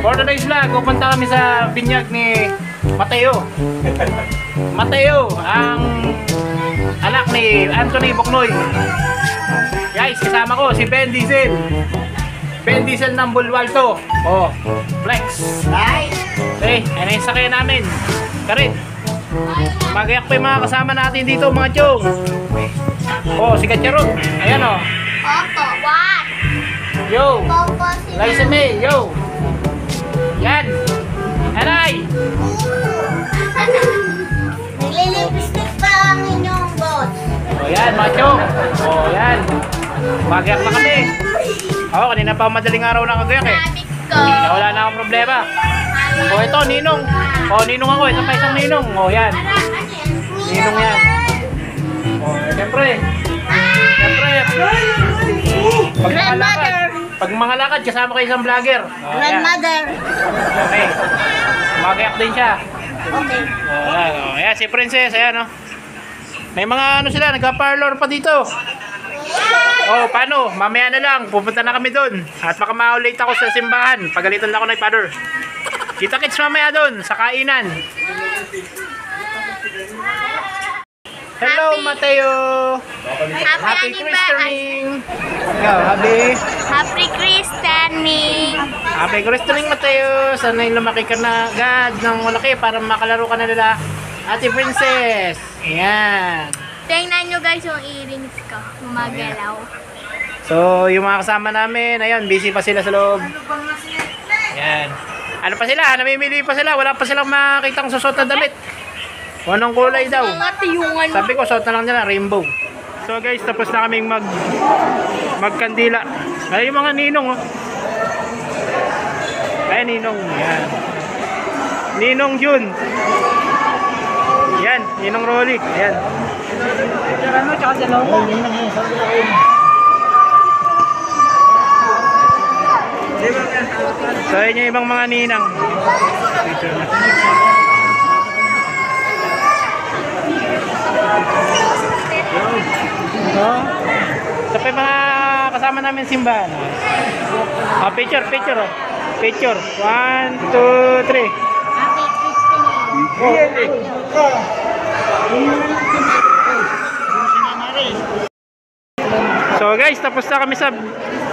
For today's vlog, pupunta kami sa binyag ni Mateo. Mateo, ang anak ni Anthony Boknoy. Guys, kasama ko si Ben Diesel. Ben Diesel ng Bulwalto. Oh, flex. Eh, ano yung sakay namin? Karin. Magayak pa yung mga kasama natin dito, mga chong. Oh, si Gatcharot. Ayan oh. Opo, what? Yo. Opo, si Liza May, yo. Yan. Aray. Naglilipstick pa ang inyong boss. O yan, mga chong. O yan. Magayak na kami. Ako, kanina pa madaling araw na kagayak eh. Sabi ko. Wala na akong problema. O ito, ninong. O, ninong ako. Ito pa isang ninong. O yan. Ninong yan. O, siyempre. Siyempre. Pag mga lakad, pag mga lakad, kasama kayo isang vlogger. O, yan. Grandmother. Okay. Magayak din siya. Okay. O, yan. O, yan, si Princess. Ayan, o. May mga ano sila, nagka-parlor pa dito. Oh, paano? Mamaya na lang. Pupunta na kami doon. At baka ma-late ako sa simbahan. Pagalitan na ako ng father. Kita kits mamaya doon sa kainan. Hello, Mateo. Happy. Christening. Ikaw, happy. Happy Christening. Happy Christening, Mateo. Sana'y lumaki ka na agad ng malaki para makalaro ka na nila. Ate Princess. Ayan. Tingnan nyo guys yung earrings ko. Gumagalaw. So, yung mga kasama namin, ayun, busy pa sila sa loob. Ayan. Ano pa sila? Namimili pa sila. Wala pa silang makitang susot na damit. Anong kulay daw. Mga tiyungan. Sabi ko, suot na lang nila, rainbow. So guys, tapos na kaming mag magkandila. Ay, yung mga ninong, oh. Ay, ninong. Yan. Ninong Jun. Yan, ninong Rolly. Yan. So, yun yung ibang mga ninang. Picture na. Oh. Ito pa yung mga kasama namin simbahan. Ah, picture, picture. Oh. Picture. One, two, three. So guys, tapos na kami sa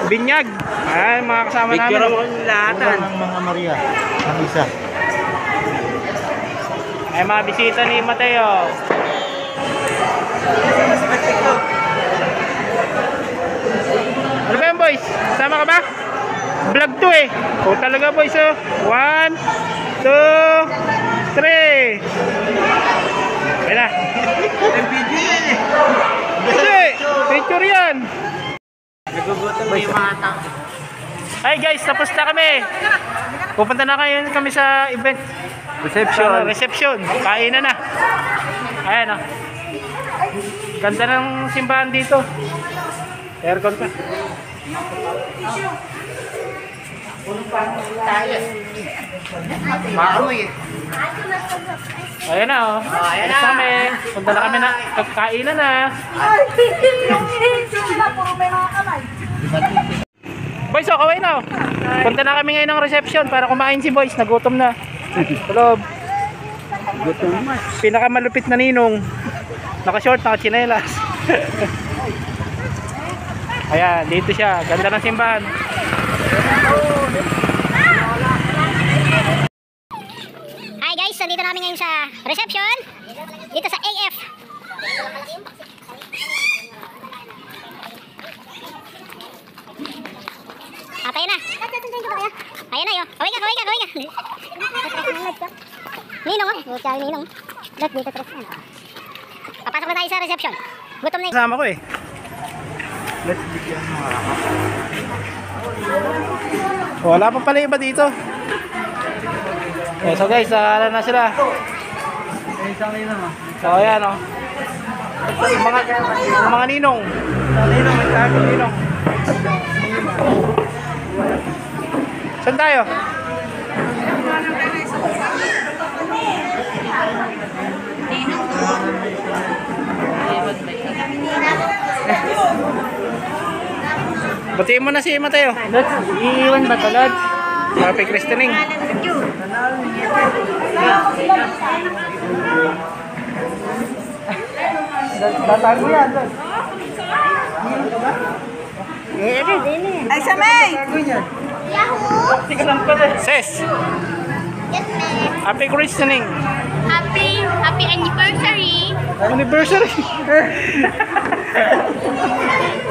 binyag. Ay, mga kasama Picture namin. mo lahatan. ng mga Maria. Ang isa. Ay, mga bisita ni Mateo. Ba yan boys? Sama ka ba? Vlog to eh. O talaga boys oh. One, two, three. Ayan na. Hindi. Picture yan. Nagugutom mo yung mga tao. Hi guys, tapos na kami. Pupunta na kayo kami sa event. Reception. reception. Kain na na. Ayan o. Ganda ng simbahan dito. Aircon pa. Maamoy eh. Ayan na o. ayan na. kami. Punta na kami na. Kakain na na. Boys, oh, kaway na oh. Punta na kami ngayon ng reception para kumain si Boys. Nagutom na. Sa loob. Pinakamalupit na ninong. Naka-short, naka-chinelas. Ayan, dito siya. Ganda ng simbahan. Hi guys, nandito namin ngayon sa reception dito sa AF. At ayan na. Ayan na yun. Kaway ka, kaway ka, kaway ka. Ninong oh. Buti ninong. Dito yan. Papasok na tayo sa reception. Gutom na. Kasama ko eh. Wala pa pala iba dito. Okay, so guys, uh, na sila. So ayan oh. Mga, mga ninong. Ninong, ninong. Saan tayo? Batiin mo na si Mateo. Iiwan ba talad? Happy christening. Tatago yan. Ay, sa May! Sis, Yes, ma'am. happy christening. Happy, happy anniversary. Anniversary.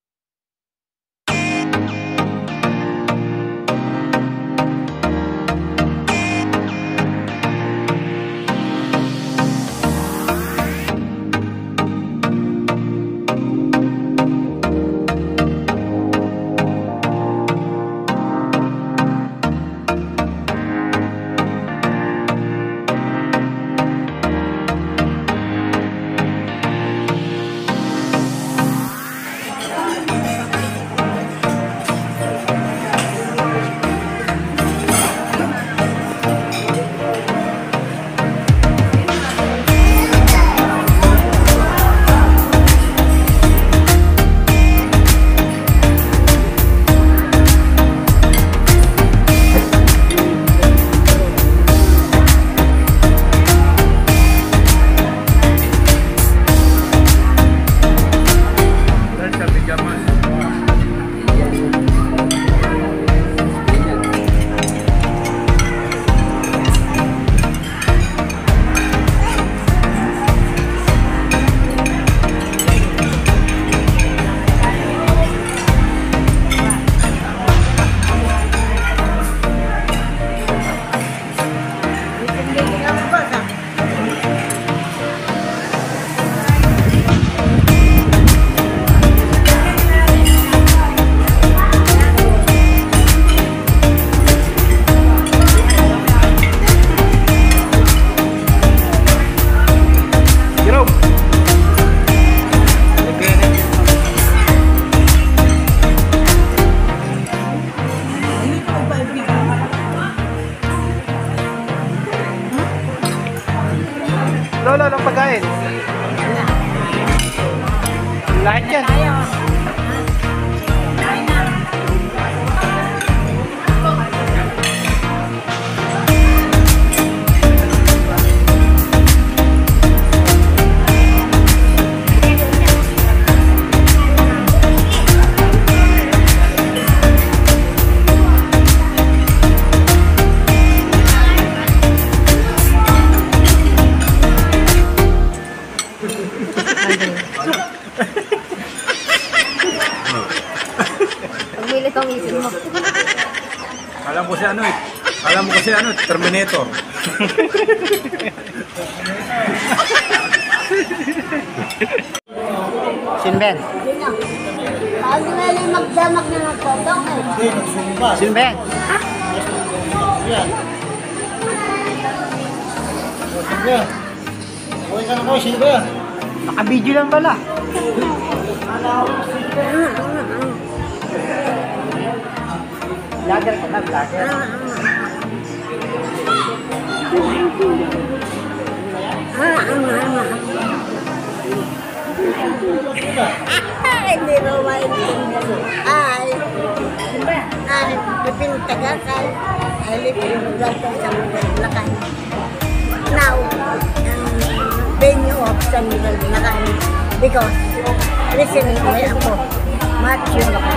Lola, lang pagkain. Lahat yan. Terminator. Sinben. Bago nga lang magdamak na nagpodok eh. Sinben. Silvia. Uwi ka na ko, Silvia. Naka-video lang pala. Vlogger ka na, vlogger. Hindi mo maintindihan. Ay, ay, lakan. Now, um, venue of sa mga lakan. Because, listening ko ako. Mature ako.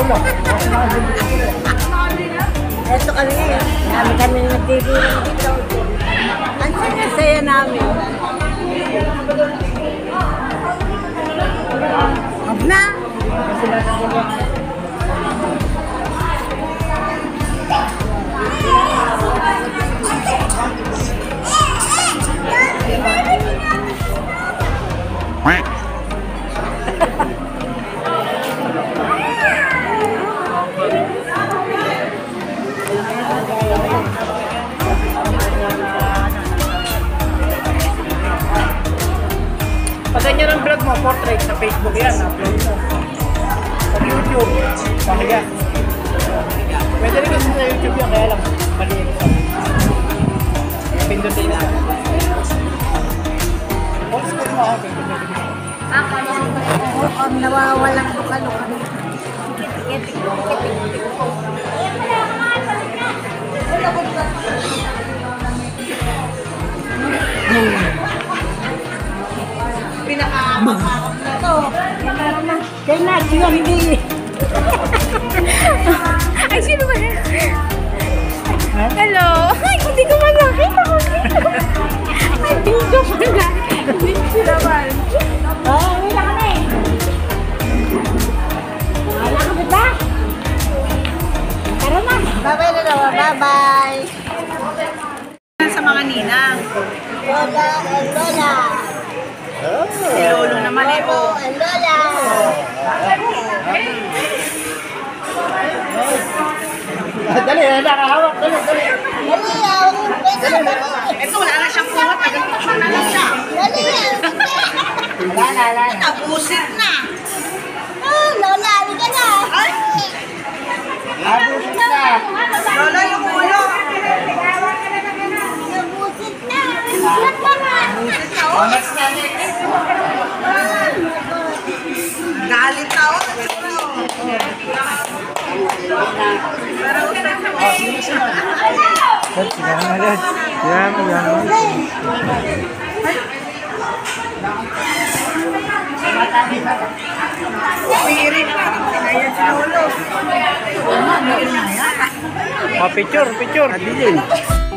Ito kami ngayon. Kami kami nagbibilang dito. Ang saya-saya namin. Huwag na. Pag ganyan Pakiga. Pwede rin kasi sa YouTube yan, kaya lang maliit. Pindutin na. Pause ko mo ako, pindutin mo. Ang nawawalang bukalo kami. Pinakamakakap na to. Kaya na, yun, hindi. Ay, sino ba yan? Hello? Ay, hindi ko man nakita ko dito. Ay, hindi ko man nakita. Hindi ko naman. Oh, uwi na kami. Wala ka ba? Tara na. Bye-bye na naman. Bye-bye. Sa mga ninang. Lola and Lola. Si Lolo naman eh. Oh. and Lola. Dali, nakahawak. Dali, dali. Dali, pesa. Ito, wala na siyang kuha. Tagal-tagal na lang siya. Dali, Wala na, wala na. Tapusin na. Ah, Lola, ano ka na? Ay! Abusin na. Lola, yung ulo. Nabusit na. Nabusit pa nga. Nabusit na, oh. Galit na, oh. Yan, yan. Oh, picture, picture.